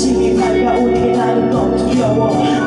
아침이 밝아오니 나는 너무 귀여워.